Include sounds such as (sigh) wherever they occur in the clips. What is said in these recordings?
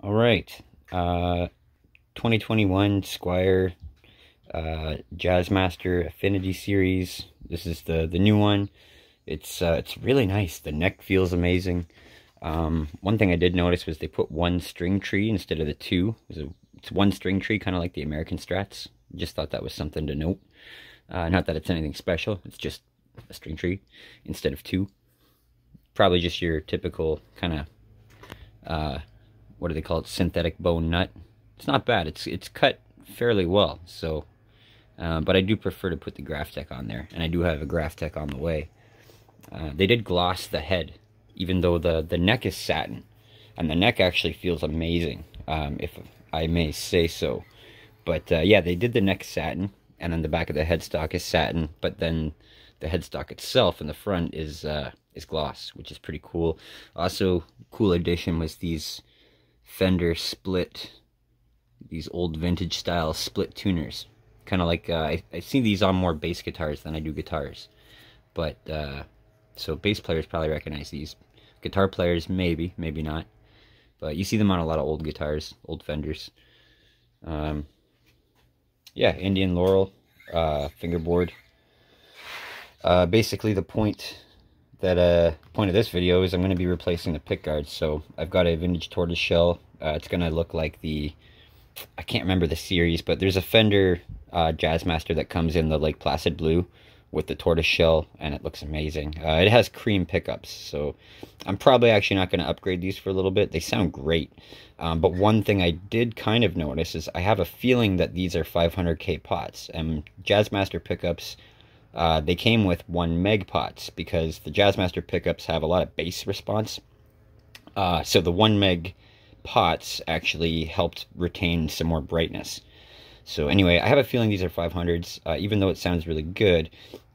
All right. Uh, 2021 Squier uh, Jazzmaster Affinity Series. This is the, the new one. It's, uh, it's really nice. The neck feels amazing. Um, one thing I did notice was they put one string tree instead of the two. It's, a, it's one string tree, kind of like the American Strats. Just thought that was something to note. Uh, not that it's anything special. It's just a string tree instead of two. Probably just your typical kind of uh, what do they call it, synthetic bone nut. It's not bad. It's it's cut fairly well. So, uh, but I do prefer to put the Graph Tech on there, and I do have a Graph Tech on the way. Uh, they did gloss the head, even though the the neck is satin, and the neck actually feels amazing, um, if I may say so. But uh, yeah, they did the neck satin, and then the back of the headstock is satin, but then the headstock itself in the front is uh, is gloss, which is pretty cool. Also, cool addition was these Fender split, these old vintage style split tuners. Kind of like, uh, I, I see these on more bass guitars than I do guitars. But, uh, so bass players probably recognize these. Guitar players, maybe, maybe not. But you see them on a lot of old guitars, old Fenders. Um, yeah, Indian Laurel, uh, fingerboard. Uh, basically, the point that uh, point of this video is I'm going to be replacing the pick guards. So I've got a vintage tortoise shell. Uh, it's going to look like the, I can't remember the series, but there's a Fender uh, Jazzmaster that comes in the Lake Placid blue with the tortoise shell, and it looks amazing. Uh, it has cream pickups, so I'm probably actually not going to upgrade these for a little bit. They sound great, um, but one thing I did kind of notice is I have a feeling that these are 500k pots, and Jazzmaster pickups uh, they came with one meg pots because the Jazzmaster pickups have a lot of bass response. Uh, so the one meg pots actually helped retain some more brightness. So anyway, I have a feeling these are 500s, uh, even though it sounds really good.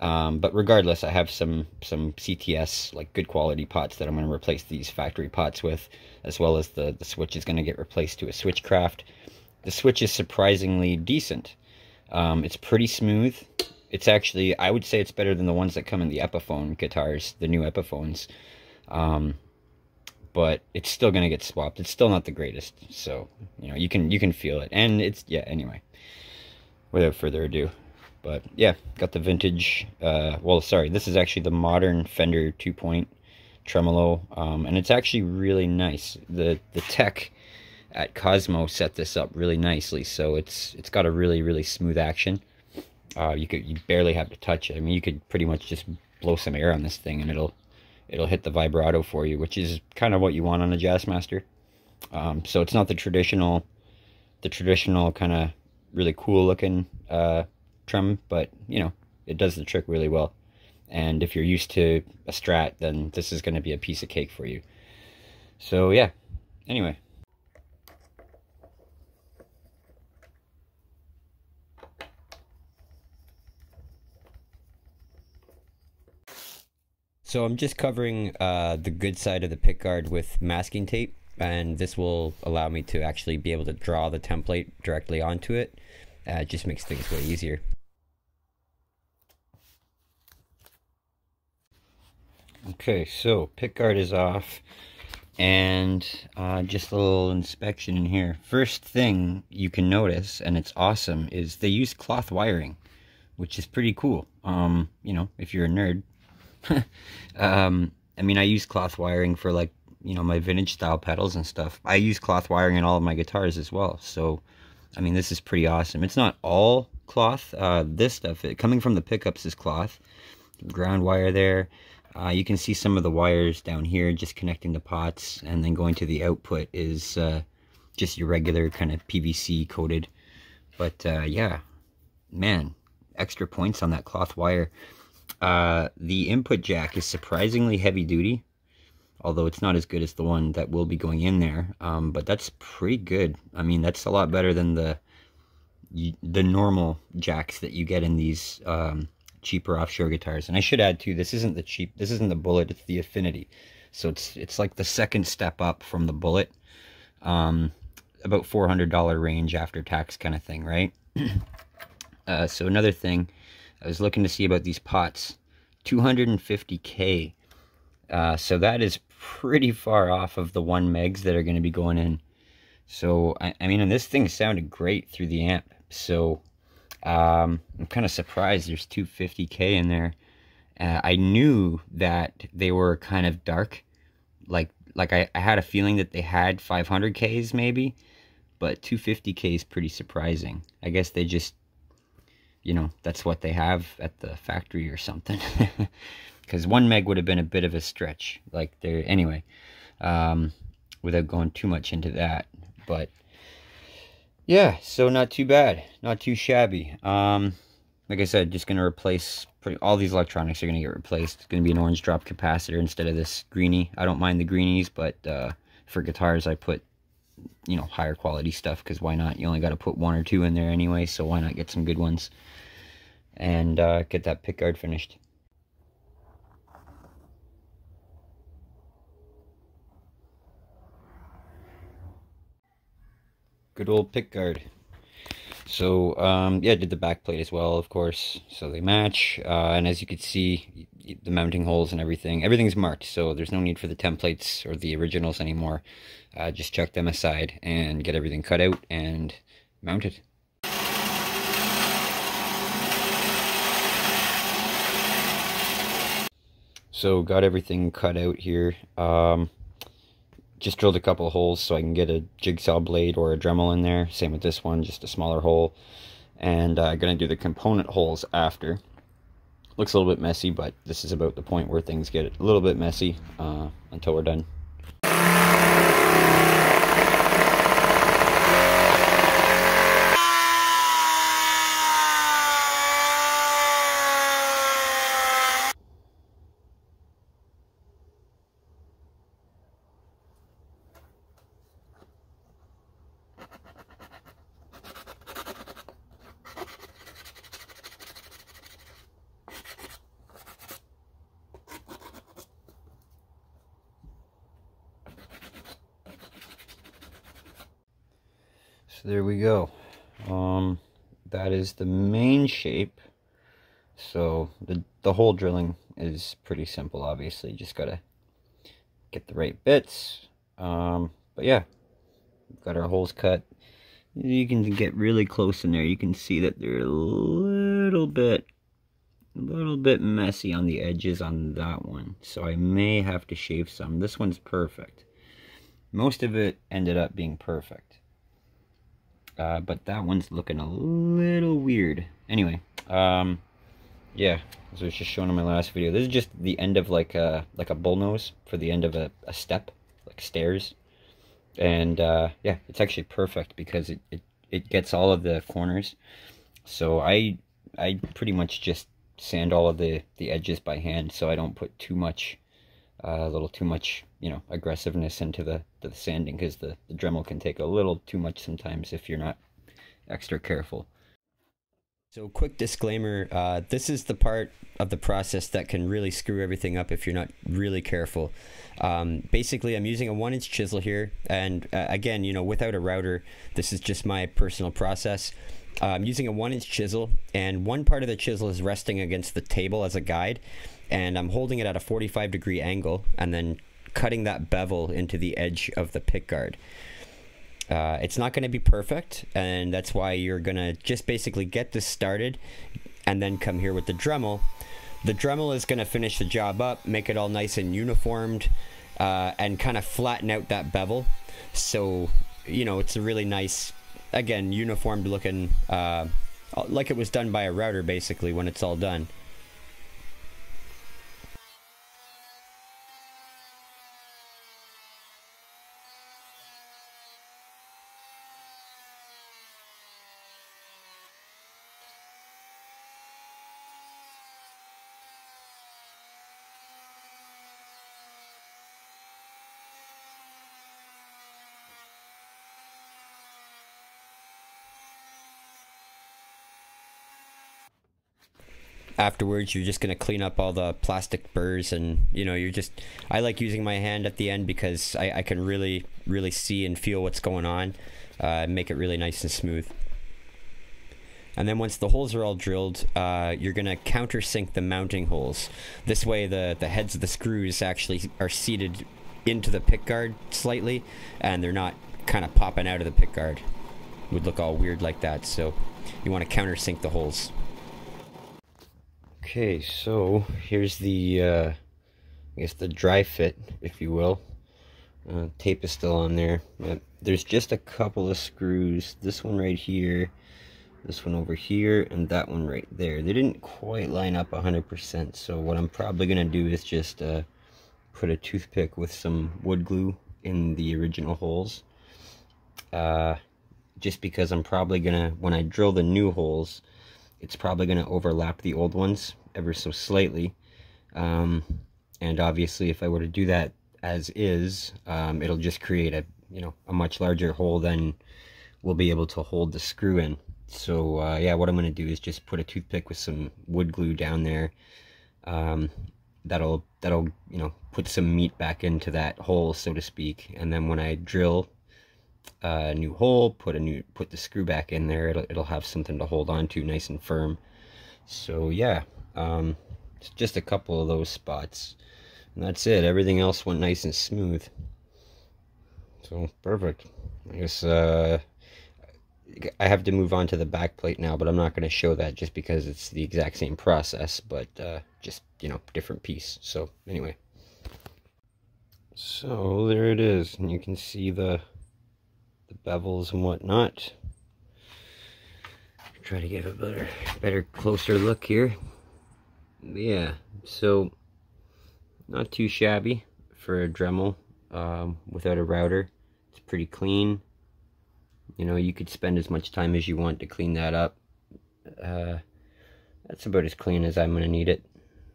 Um, but regardless, I have some some CTS, like good quality pots that I'm going to replace these factory pots with, as well as the, the switch is going to get replaced to a Switchcraft. The switch is surprisingly decent. Um, it's pretty smooth it's actually I would say it's better than the ones that come in the Epiphone guitars, the new Epiphones. Um, but it's still gonna get swapped. It's still not the greatest, so you know you can you can feel it, and it's yeah. Anyway, without further ado, but yeah, got the vintage. Uh, well, sorry, this is actually the modern Fender two point tremolo, um, and it's actually really nice. The the tech at Cosmo set this up really nicely, so it's it's got a really really smooth action. Uh, you could you barely have to touch it. I mean, you could pretty much just blow some air on this thing and it'll it'll hit the vibrato for you, which is kind of what you want on a Jazzmaster. Um, so it's not the traditional, the traditional kind of really cool looking uh, trem, but you know it does the trick really well. And if you're used to a Strat, then this is going to be a piece of cake for you. So yeah. Anyway. So I'm just covering uh, the good side of the pickguard with masking tape and this will allow me to actually be able to draw the template directly onto it. Uh, it just makes things way easier. Okay, so pickguard is off and uh, just a little inspection in here. First thing you can notice, and it's awesome, is they use cloth wiring, which is pretty cool. Um, you know, if you're a nerd, (laughs) um, I mean, I use cloth wiring for like, you know, my vintage style pedals and stuff. I use cloth wiring in all of my guitars as well. So, I mean, this is pretty awesome. It's not all cloth. Uh, this stuff, it, coming from the pickups is cloth. Ground wire there. Uh, you can see some of the wires down here just connecting the pots and then going to the output is uh, just your regular kind of PVC coated. But uh, yeah, man, extra points on that cloth wire. Uh, the input jack is surprisingly heavy duty, although it's not as good as the one that will be going in there. Um, but that's pretty good. I mean, that's a lot better than the the normal jacks that you get in these um, cheaper offshore guitars. And I should add too, this isn't the cheap, this isn't the Bullet, it's the Affinity. So it's it's like the second step up from the Bullet. Um, about $400 range after tax kind of thing, right? (clears throat) uh, so another thing I was looking to see about these pots. 250k. Uh, so that is pretty far off of the 1 megs that are going to be going in. So, I, I mean, and this thing sounded great through the amp. So, um, I'm kind of surprised there's 250k in there. Uh, I knew that they were kind of dark. Like, like I, I had a feeling that they had 500ks maybe, but 250k is pretty surprising. I guess they just, you know, that's what they have at the factory or something. (laughs) Because one meg would have been a bit of a stretch. Like there, anyway, um, without going too much into that. But yeah, so not too bad, not too shabby. Um, like I said, just gonna replace pretty, all these electronics are gonna get replaced. It's gonna be an orange drop capacitor instead of this greeny. I don't mind the greenies, but uh, for guitars, I put you know higher quality stuff because why not? You only got to put one or two in there anyway, so why not get some good ones and uh, get that pickguard finished. good old pick guard. So, um, yeah, did the back plate as well, of course. So they match. Uh, and as you can see, the mounting holes and everything, everything's marked. So there's no need for the templates or the originals anymore. Uh, just chuck them aside and get everything cut out and mounted. So got everything cut out here. Um, just drilled a couple of holes so I can get a jigsaw blade or a Dremel in there. Same with this one, just a smaller hole. And I'm uh, going to do the component holes after. Looks a little bit messy, but this is about the point where things get a little bit messy uh, until we're done. So there we go. Um, that is the main shape. So the, the hole drilling is pretty simple, obviously. you Just gotta get the right bits. Um, but yeah, got our holes cut. You can get really close in there. You can see that they're a little bit, a little bit messy on the edges on that one. So I may have to shave some. This one's perfect. Most of it ended up being perfect. Uh, but that one's looking a little weird. Anyway, um, yeah, as I was just showing in my last video, this is just the end of like a, like a bullnose for the end of a, a step, like stairs. And uh, yeah, it's actually perfect because it, it, it gets all of the corners. So I, I pretty much just sand all of the, the edges by hand so I don't put too much, uh, a little too much you know aggressiveness into the, the sanding because the, the Dremel can take a little too much sometimes if you're not extra careful. So quick disclaimer, uh, this is the part of the process that can really screw everything up if you're not really careful. Um, basically, I'm using a one inch chisel here. And uh, again, you know, without a router, this is just my personal process. Uh, I'm using a one inch chisel and one part of the chisel is resting against the table as a guide. And I'm holding it at a 45 degree angle and then cutting that bevel into the edge of the pickguard. Uh, it's not going to be perfect, and that's why you're going to just basically get this started and then come here with the Dremel. The Dremel is going to finish the job up, make it all nice and uniformed, uh, and kind of flatten out that bevel. So, you know, it's a really nice, again, uniformed looking, uh, like it was done by a router basically when it's all done. Afterwards you're just going to clean up all the plastic burrs and you know you're just i like using my hand at the end because i, I can really really see and feel what's going on uh, make it really nice and smooth and then once the holes are all drilled uh, you're going to countersink the mounting holes this way the the heads of the screws actually are seated into the pick guard slightly and they're not kind of popping out of the pick guard. Would look all weird like that, so you want to countersink the holes. Okay, so here's the, uh, I guess the dry fit, if you will. Uh, tape is still on there. But there's just a couple of screws. This one right here, this one over here, and that one right there. They didn't quite line up 100%, so what I'm probably going to do is just uh, put a toothpick with some wood glue in the original holes. Uh, just because I'm probably going to, when I drill the new holes, it's probably going to overlap the old ones ever so slightly. Um, and obviously, if I were to do that as is, um, it'll just create a, you know, a much larger hole than we'll be able to hold the screw in. So, uh, yeah, what I'm going to do is just put a toothpick with some wood glue down there. Um, that'll, that'll, you know, put some meat back into that hole, so to speak. And then when I drill a new hole, put a new, put the screw back in there, it'll, it'll have something to hold on to nice and firm. So, yeah, um, just a couple of those spots. And that's it. Everything else went nice and smooth. So, perfect. I guess, uh, I have to move on to the back plate now, but I'm not going to show that just because it's the exact same process, but, uh, just, you know, different piece. So, anyway. So, there it is. And you can see the, the bevels and whatnot. Try to get a better, better, closer look here yeah, so not too shabby for a Dremel um, without a router. It's pretty clean. You know, you could spend as much time as you want to clean that up. Uh, that's about as clean as I'm going to need it.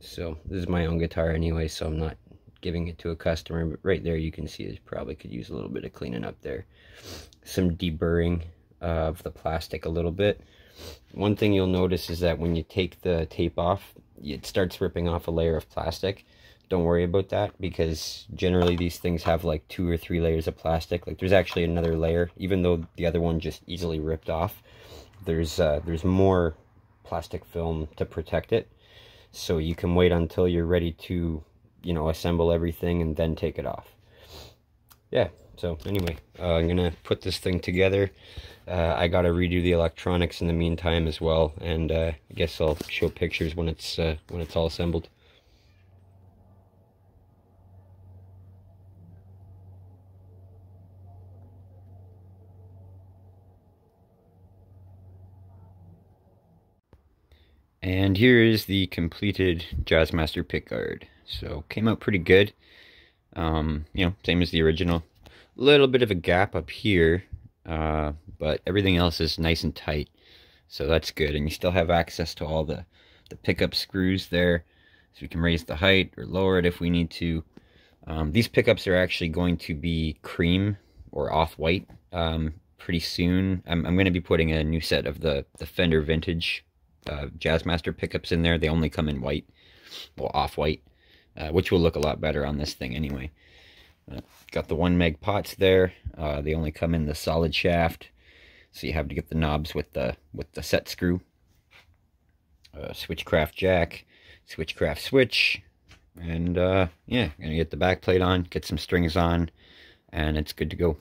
So, this is my own guitar anyway, so I'm not giving it to a customer. But right there, you can see it probably could use a little bit of cleaning up there. Some deburring of the plastic a little bit. One thing you'll notice is that when you take the tape off, it starts ripping off a layer of plastic. Don't worry about that because generally these things have like two or three layers of plastic. Like there's actually another layer, even though the other one just easily ripped off. There's uh, there's more plastic film to protect it. So you can wait until you're ready to, you know, assemble everything and then take it off. Yeah, so anyway, uh, I'm to put this thing together. Uh, I got to redo the electronics in the meantime as well, and uh, I guess I'll show pictures when it's uh, when it's all assembled. And here is the completed Jazzmaster pickguard. So came out pretty good. Um, you know, same as the original. Little bit of a gap up here uh, but everything else is nice and tight. So that's good. And you still have access to all the, the pickup screws there. So we can raise the height or lower it if we need to. Um, these pickups are actually going to be cream or off-white um, pretty soon. I'm, I'm going to be putting a new set of the, the Fender Vintage uh, Jazzmaster pickups in there. They only come in white, well, off-white, uh, which will look a lot better on this thing anyway. Uh, got the one meg pots there. Uh, they only come in the solid shaft, so you have to get the knobs with the with the set screw. Uh, Switchcraft jack, Switchcraft switch, and uh, yeah, gonna get the back plate on, get some strings on, and it's good to go.